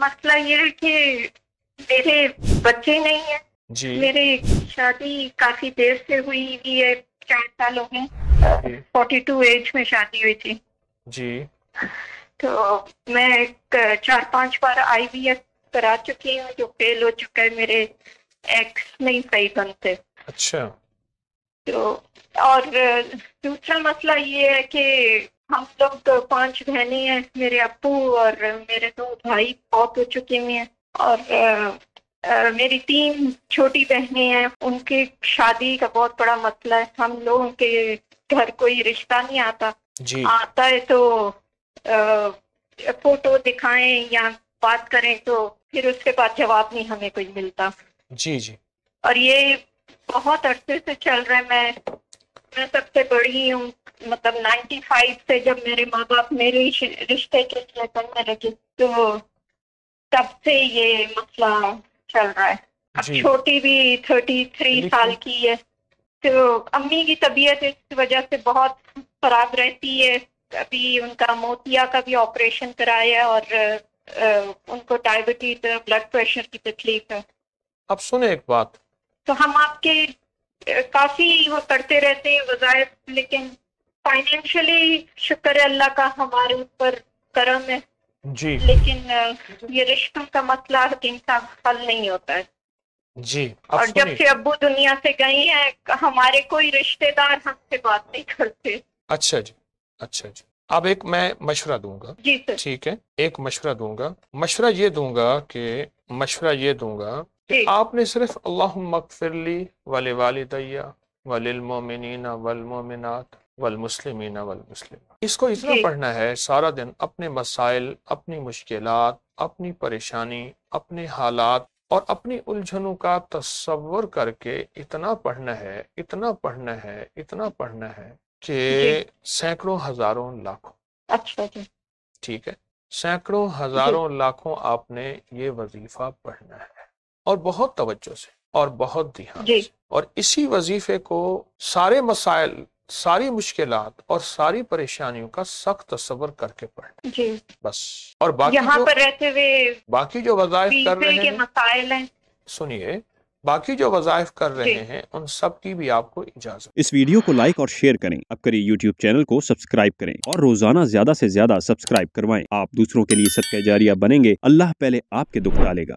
मसला ये है कि मेरे बच्चे नहीं है। जी। मेरे शादी काफ़ी देर से हुई हुई है चार साल हो गए। फोर्टी टू एज में शादी हुई थी। जी। तो मैं चार पाँच बार आईवीएफ करा चुकी हूँ जो फेल हो चुका है मेरे एक्स नहीं सही बनते अच्छा। तो और दूसरा मसला ये है कि हम लोग तो पाँच बहने हैं मेरे अप्पू और मेरे दो भाई बहुत हो चुके हुए हैं और अ, अ, मेरी तीन छोटी बहनें हैं उनकी शादी का बहुत बड़ा मसला है। हम लोगों के घर कोई रिश्ता नहीं आता। जी। आता है तो अ, फ़ोटो दिखाएँ या बात करें तो फिर उसके बाद जवाब नहीं हमें कोई मिलता। जी जी। और ये बहुत अरसे से चल रहा है। मैं मैं सबसे बड़ी हूँ। मतलब 95 से जब मेरे माँ बाप मेरे रिश्ते के लिए करने लगे तो तब से ये मसला चल रहा है। अब छोटी भी 33 लेकिन- साल की है तो अम्मी की तबीयत इस वजह से बहुत खराब रहती है। अभी उनका मोतिया का भी ऑपरेशन कराया और उनको डायबिटीज़ ब्लड प्रेशर की तकलीफ़ है। अब सुने एक बात। तो हम आपके काफ़ी वो करते रहते हैं वजायफ लेकिन फाइनेंशियली शुक्र है अल्लाह का हमारे ऊपर करम है। जी। लेकिन ये रिश्तों का मसला हकीम साहब हल नहीं होता है। जी और जब से अब्बू दुनिया से गई है हमारे कोई रिश्तेदार हमसे बात नहीं करते। अच्छा जी अच्छा जी। अब एक मैं मशवरा दूँगा। जी सर। ठीक है एक मशवरा दूँगा। मशवरा ये दूँगा कि मशवरा ये दूँगा कि आपने सिर्फ़ अल्लाह मगफिरली वल वालिदैया वलिल मोमिनीन वल वल मुस्लिमीन वल मुस्लिम। इसको इतना। पढ़ना है सारा दिन अपने मसाइल अपनी मुश्किलात अपनी परेशानी अपने हालात और अपनी उलझनों का तस्वुर करके इतना पढ़ना है इतना पढ़ना है इतना पढ़ना है कि। सैकड़ों हज़ारों लाखों। अच्छा जी। ठीक है? सैकड़ों हज़ारों लाखों आपने ये वजीफा पढ़ना है और बहुत तवज्जो से और बहुत ध्यान और इसी वजीफे को सारे मसाइल सारी मुश्किल और सारी परेशानियों का सख्त तस्वर करके पढ़ना जी। बस। और बाकी यहाँ जो पर रहते हुए बाकी जो वजायफ कर रहे हैं सुनिए बाकी जो वजायफ कर रहे हैं उन सब की भी आपको इजाज़त। इस वीडियो को लाइक और शेयर करें। अब करिए यूट्यूब चैनल को सब्सक्राइब करें और रोज़ाना ज़्यादा से ज़्यादा सब्सक्राइब करवाएँ। आप दूसरों के लिए सदका जारिया बनेंगे। अल्लाह पहले आपके दुख डालेगा।